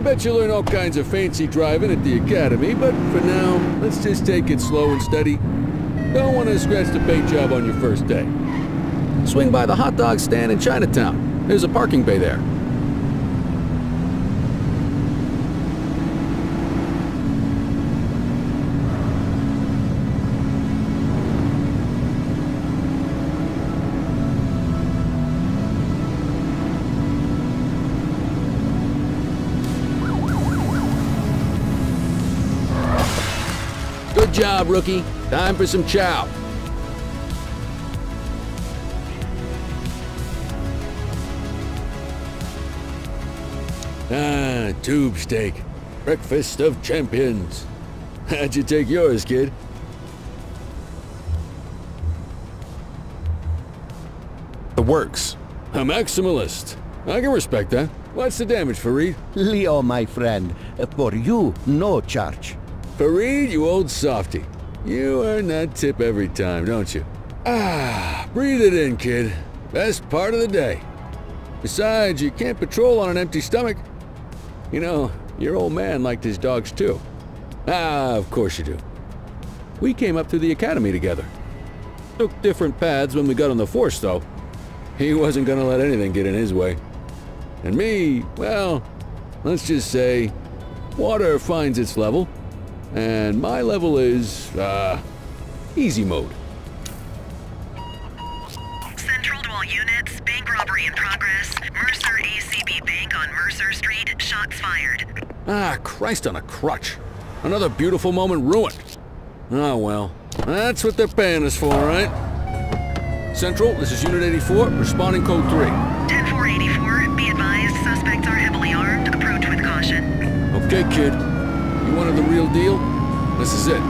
bet you'll learn all kinds of fancy driving at the academy, but for now, let's just take it slow and steady. Don't want to scratch the paint job on your first day. Swing by the hot dog stand in Chinatown. There's a parking bay there. Good job, rookie. Time for some chow. Ah, tube steak. Breakfast of champions. How'd you take yours, kid? The works. A maximalist. I can respect that. What's the damage, Fareed? Leo, my friend, for you, no charge. Fareed, you old softy. You earn that tip every time, don't you? Ah, breathe it in, kid. Best part of the day. Besides, you can't patrol on an empty stomach. You know, your old man liked his dogs too. Ah, of course you do. We came up through the academy together. Took different paths when we got on the force, though. He wasn't gonna let anything get in his way. And me, well, let's just say, water finds its level, and my level is, uh, easy mode. Central to all units, bank robbery in progress. Mercer ACB Bank on Mercer Street, shots fired. Ah, Christ on a crutch. Another beautiful moment ruined. Oh well, that's what they're paying us for, right? Central, this is Unit 84, responding code 3. 10484, be advised, suspects are heavily armed. Approach with caution. Okay, kid. You wanted the real deal? This is it.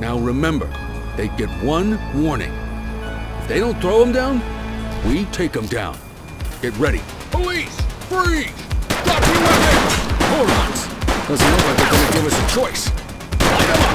Now remember, they get one warning. If they don't throw them down, we take them down. Get ready. Police! Freeze! Drop your weapons! Morons! Doesn't look like they're gonna give us a choice. Light them up!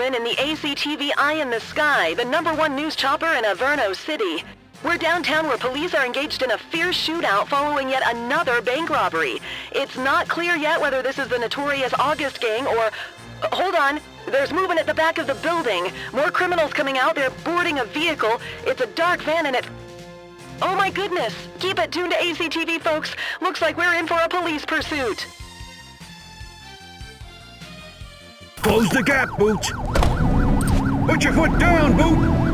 In the ACTV Eye in the Sky, the number one news chopper in Averno City. We're downtown where police are engaged in a fierce shootout following yet another bank robbery. It's not clear yet whether this is the notorious August gang or... Uh, hold on. There's movement at the back of the building. More criminals coming out. They're boarding a vehicle. It's a dark van and it... Oh my goodness! Keep it tuned to ACTV, folks. Looks like we're in for a police pursuit. Close the gap, Boots! Put your foot down, Boot!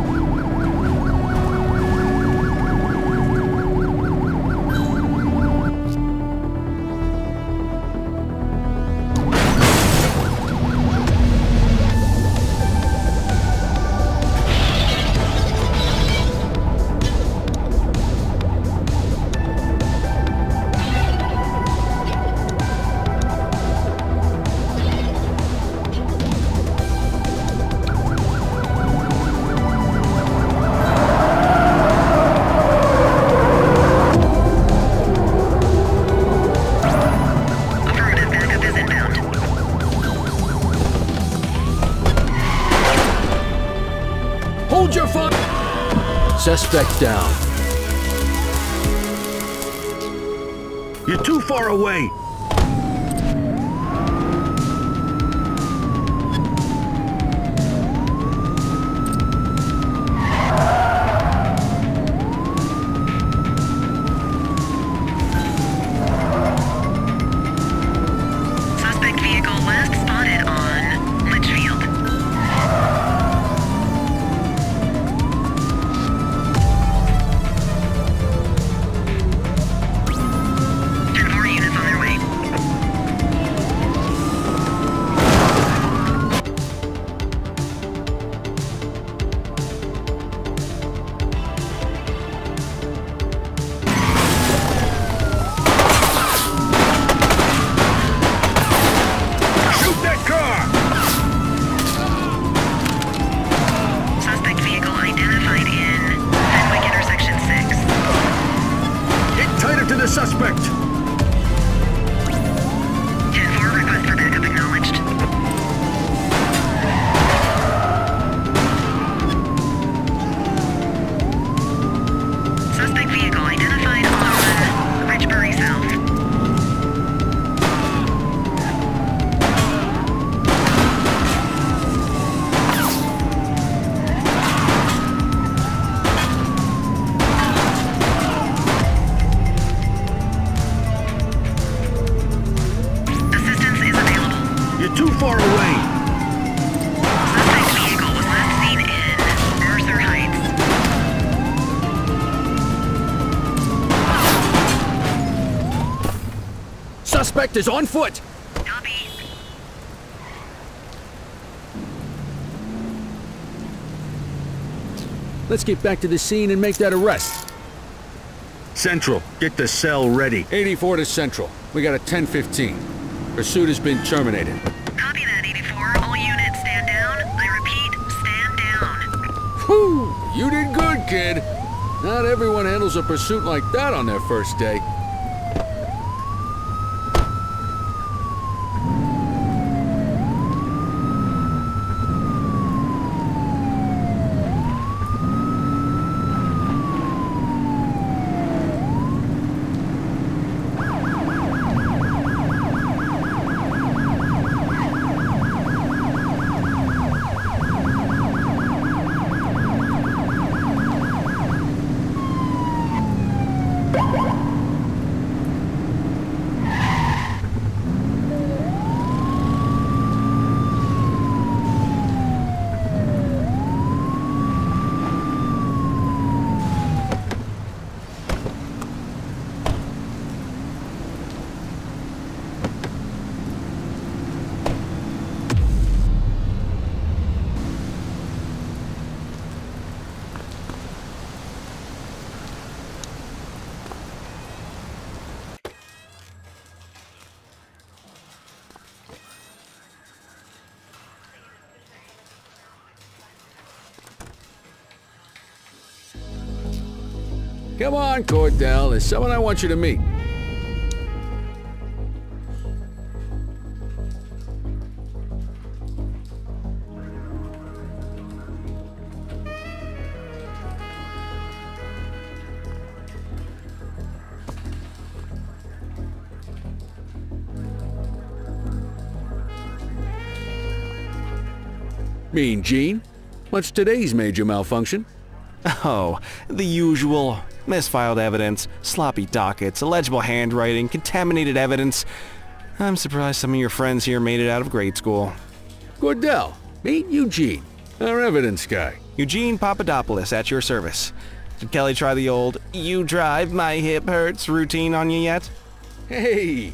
Down. You're too far away! to the suspect! Suspect is on foot! Copy. Let's get back to the scene and make that arrest. Central, get the cell ready. 84 to Central. We got a 1015. Pursuit has been terminated. Copy that, 84. All units stand down. I repeat, stand down. Whew! You did good, kid. Not everyone handles a pursuit like that on their first day. Come on, Cordell. There's someone I want you to meet. Mean Gene? What's today's major malfunction? Oh, the usual. Misfiled evidence, sloppy dockets, illegible handwriting, contaminated evidence. I'm surprised some of your friends here made it out of grade school. Cordell, meet Eugene, our evidence guy. Eugene Papadopoulos at your service. Did Kelly try the old, you drive, my hip hurts routine on you yet? Hey,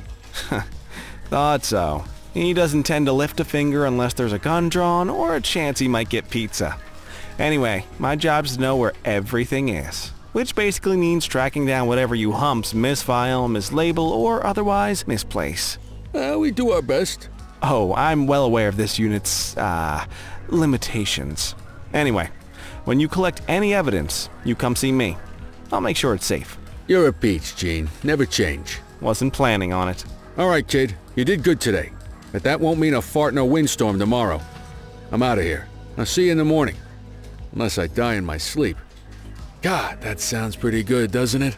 Thought so. He doesn't tend to lift a finger unless there's a gun drawn or a chance he might get pizza. Anyway, my job's to know where everything is. Which basically means tracking down whatever you humps misfile, mislabel, or otherwise misplace. uh, we do our best. Oh, I'm well aware of this unit's, uh, limitations. Anyway, when you collect any evidence, you come see me. I'll make sure it's safe. You're a peach, Gene. Never change. Wasn't planning on it. All right, kid. You did good today. But that won't mean a fart in a windstorm tomorrow. I'm out of here. I'll see you in the morning. Unless I die in my sleep. God, that sounds pretty good, doesn't it?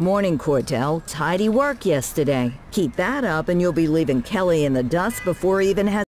Morning, Cordell. Tidy work yesterday. Keep that up and you'll be leaving Kelly in the dust before he even has